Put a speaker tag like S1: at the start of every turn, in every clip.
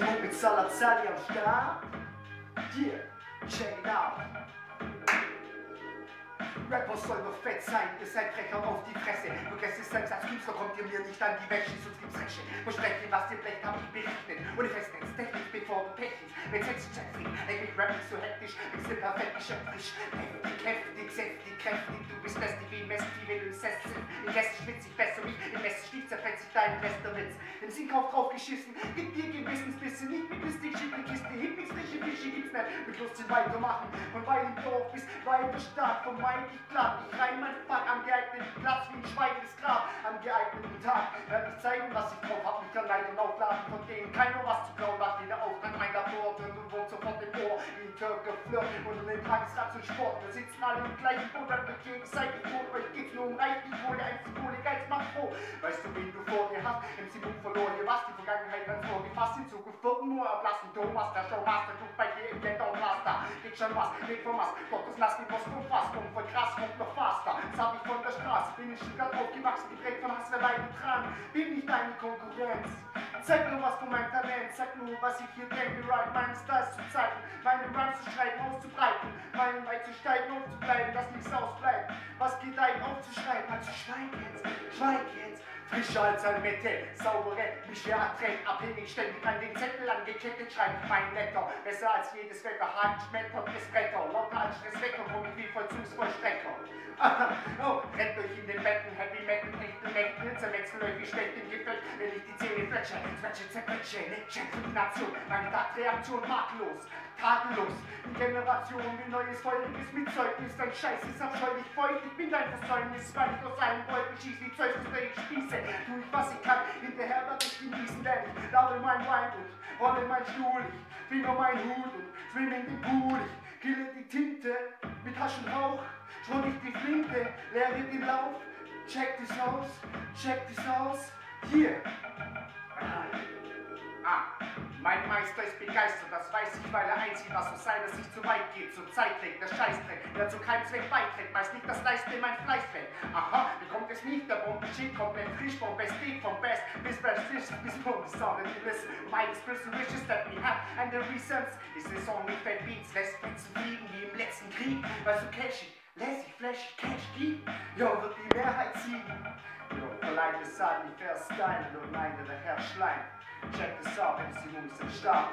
S1: Mo mit Salazali am Start. Yeah, check it out. Rapper soll nur fett sein, ihr seid Frecher auf die Fresse. Vergesst es selbst als Künstler kommt ihr mir nicht an die Wäsche, sonst gibt's Reche. Versprechen, was ihr blecht, hab ich berechnet. Und ich festnetzt, technisch bevor du technisch. Mit Sex Jeffrey, leg mich Rap so hektisch, ich sind perfekt geschöpfrisch. Heftig, heftig, säftig, kräftig, du bist lästig wie Mesti, wenn du Sessel. In Gäste schwitzig, besser wie im Messe stief, zerfetzt sich dein bester Sinkkauf drauf geschissen, gib dir Gewissensbisse, nicht mit Mystik, schiebe Kiste, Hippies, Fische, gibt's nicht. Mit Lust sind weitermachen, von weil im Dorf bis weiter stark, vermeintlich platt. Ich rein mein Fuck am geeigneten Platz wie ein schweigendes Grab. Am geeigneten Tag werde ich zeigen, was ich drauf hab. Mich allein und aufladen von denen keiner was zu klauen. Macht jeder Auftrag mein Labor und du wohnst sofort im Ohr wie ein Türke Flirt. Unter dem Tagesrad zum Sport. Wir sitzen alle im gleichen Boot, dann wird gegenseitig tot. Euch geht's nur um Reich, die Kohle, Nur erblassen. Thomas, der Showmaster, guckt bei dir im Ghetto-Blaster. Geht schon was, geht vom. Doch das lass die Post. Und voll krass, kommt noch faster. Das hab ich von der Straße, bin in Stuttgart aufgewachsen, geprägt von Hass, wer Leiden dran. Bin nicht deine Konkurrenz. Zeig nur was von meinem Talent, sag nur, was ich hier denke, right, meine Styles zu zeigen, meine Rhymes zu schreiben, auszubreiten, meinen Weit zu steigen, aufzubleiben, dass nichts ausbleibt. Metall, saubere, Mische erträgt, abhängig, ständig an den Zettel angekettet, schreibt mein Letter. Besser als jedes Wetter, es Bretter, Euch wie schlecht im Gipfel, wenn ich die Zähne fletsche, zwetsche, zerquetsche, die Nation, meine Taktreaktion makellos, tadellos, die Generation wie neues feuriges Mitzeugnis, dein Scheiß ist abscheulich feucht, ich bin dein Versäumnis, weil ich aus einem Wolken schieß, wie Zeus zu ich spieße, tu ich was ich kann, hinterher werd ich genießen, denn ich labe mein Wein und rolle mein Stuhl, ich finger mein Hut und schwimme in den Pool, ich kille die Tinte mit Taschenrauch, schon ich die Flinte, leere den Lauf, check das aus, check das aus, hier. Ah, mein Meister ist begeistert, das weiß ich, weil er einsieht, was so sein, dass ich zu weit geht, zur Zeit trägt, der Scheißdreck, der zu keinem Zweck beiträgt, weiß nicht, das Leiste mein Fleiß fällt. Aha, wie kommt es nicht, der Bombe shit, komplett frisch, vom Best Beat, vom Best, bis Best Fish, bis Bombe Sound, and you listen, my expressive wishes that we have, and the reasons, is this song mit Fat Beats, lässt Spitzen fliegen, wie im letzten Krieg, weißt du, Cash, lässig, flash, Cash, die, jo, wird die Mehrheit siegen. Jo, verleiht es an die Vers Stein, und meine der Herr Schleim. Check this out, MC Moves am Start.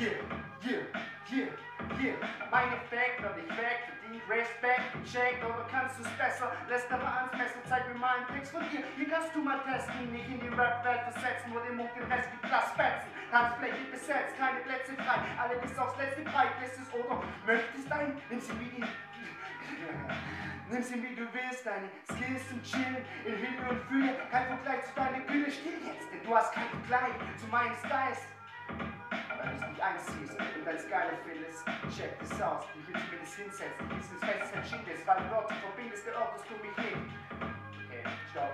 S1: Yeah, yeah, yeah, yeah. Mein Effekt und ich weg, verdient Respekt, gecheckt, oder kannst du's besser? Lässt aber ans Messer, zeig mir mal einen Tricks von dir. Hier kannst du mal testen, nicht in die Rap-Welt versetzen, wo den Mund den Rest wie Glas fetzen. Tanzfläche besetzt, keine Plätze frei, alle bis aufs letzte Breit, lässt es oder möchtest ein, nimm. Nimm sie wie du willst, deine Skills sind chillen, in Hülle und Fülle, kein Vergleich zu deiner Gülle, still jetzt, denn du hast kein Vergleich zu meinen Styles. Weil du es nicht anziehst und dein Geile findest, check this aus, wie willst du das hinsetzen, dieses Fest entschieden ist, weil du Worte verbindest, der Ort, dass du mich nicht. Okay, stopp.